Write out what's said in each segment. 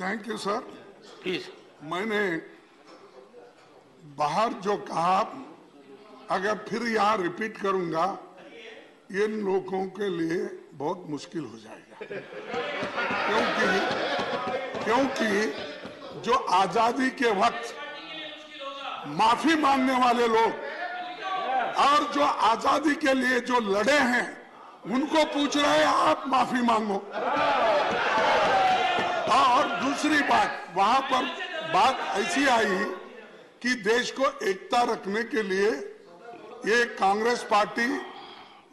Thank you sir please मैंने बाहर जो कहा अगर फिर यहाँ रिपीट करूँगा इन लोगों के लिए बहुत मुश्किल हो जाएगा। क्योंकि क्योंकि जो आज़ादी के वक्त माफ़ी मांगने वाले लोग और जो आज़ादी के लिए जो लड़े हैं उनको पूछ रहे हैं आप माफ़ी मांगो। और दूसरी बात, वहाँ पर बात ऐसी आई कि देश को एकता रखने के लिए ये कांग्रेस पार्टी,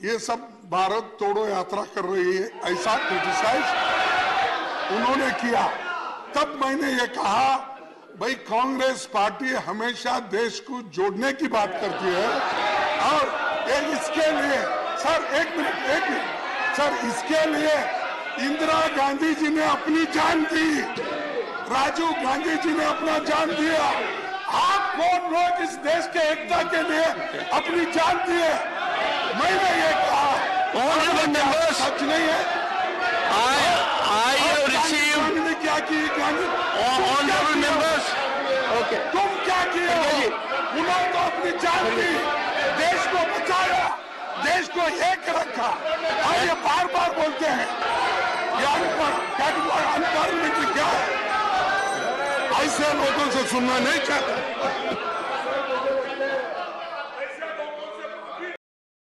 ये सब भारत तोड़ो यात्रा कर रही है, ऐसा क्रिटिसाइज उन्होंने किया। तब मैंने ये कहा, भाई, कांग्रेस पार्टी हमेशा देश को जोड़ने की बात करती है और ये इसके लिए, सर, एक मिनट एक मिनट, सर, इसके लिए इंदिरा गांधी जी ने अपनी जान दी। राजीव गांधी जी ने अपना जान दिया। आप कौन लोग इस देश के एकता के लिए अपनी जान दिए? मैंने ये कहा। members, सच नहीं है? I, I have received, ने क्या की गांधी honorable members, okay, तुम क्या किए हो? उन्होंने तो अपनी जान दी। देश को बचाया। देश को एक रखा। और ये बार ऐसे लोगों से सुनना नहीं चाहते